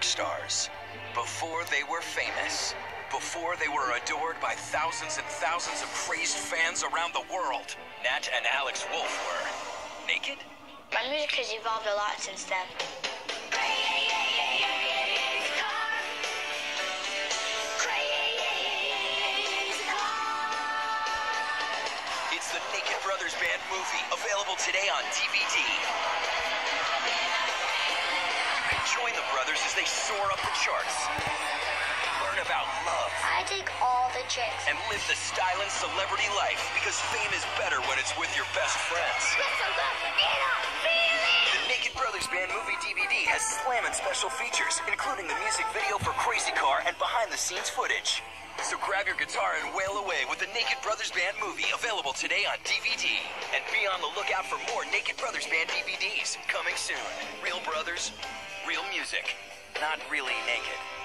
Brothers. Before they were famous. Before they were adored by thousands and thousands of crazed fans around the world. Nat and Alex Wolff were naked? My music has evolved a lot since then. It's the Naked Brothers Band movie, available today on DVD. Join the brothers as they soar up the charts. Learn about love I take all the chicks. and live the style and celebrity life because fame is better when it's with your best friends. The Naked Brothers Band movie DVD has slammin' special features, including the music video for Crazy Car and behind the scenes footage. So grab your guitar and wail away with the Naked Brothers Band movie available today on DVD. And be on the lookout for more Naked Brothers Band DVDs coming soon. Real brothers, music, not really naked.